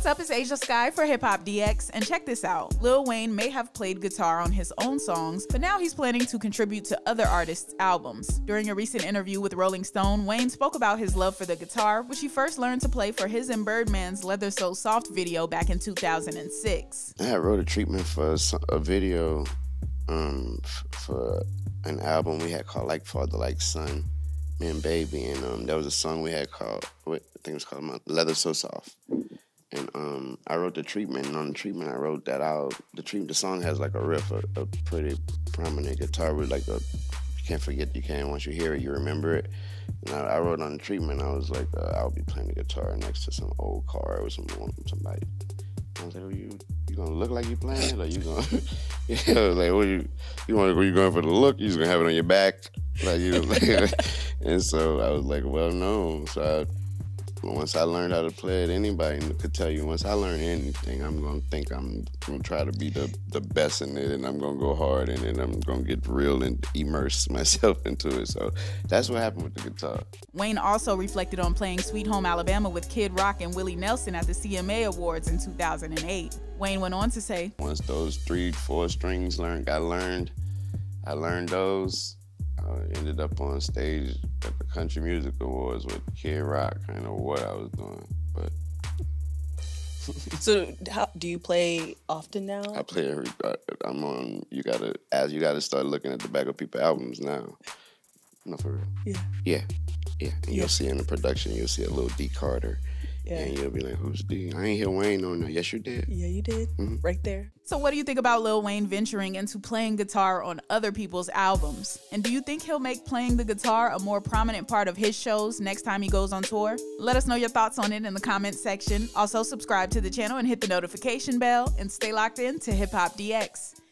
What's up? It's Ashia Skye for Hip Hop DX, and check this out. Lil Wayne may have played guitar on his own songs, but now he's planning to contribute to other artists' albums. During a recent interview with Rolling Stone, Wayne spoke about his love for the guitar, which he first learned to play for his and Birdman's Leather So Soft video back in 2006. I wrote a treatment for a video um, for an album we had called Like Father Like Son, me and Baby, and um, there was a song we had called, I think it was called Leather So Soft and um, I wrote the treatment. And on the treatment, I wrote that out. The treatment, the song has like a riff, a, a pretty prominent guitar with like a. You can't forget you can't. Once you hear it, you remember it. And I, I wrote on the treatment. I was like, uh, I'll be playing the guitar next to some old car or some somebody. I was like, oh, you you gonna look like you playing it, or you gonna? yeah, like, what you you want? You going for the look? You just gonna have it on your back, like you. And so I was like, well, no. So I once I learned how to play it, anybody could tell you. Once I learn anything, I'm gonna think I'm gonna try to be the, the best in it, and I'm gonna go hard in it. I'm gonna get real and immerse myself into it. So that's what happened with the guitar. Wayne also reflected on playing Sweet Home Alabama with Kid Rock and Willie Nelson at the CMA Awards in 2008. Wayne went on to say, "Once those three, four strings learned, got learned, I learned those." I ended up on stage at the Country Music Awards with Kid Rock. Kind of what I was doing, but. so, how, do you play often now? I play every. I'm on. You gotta as you gotta start looking at the back of people albums now. No, for real. Yeah. Yeah, yeah. And yeah. you'll see in the production, you'll see a little Dee Carter yeah. And you'll be like, who's D? I ain't hear Wayne on there. Yes, you did. Yeah, you did. Mm-hmm. Right there. So, what do you think about Lil Wayne venturing into playing guitar on other people's albums? And do you think he'll make playing the guitar a more prominent part of his shows next time he goes on tour? Let us know your thoughts on it in the comments section. Also, subscribe to the channel and hit the notification bell and stay locked in to Hip Hop DX.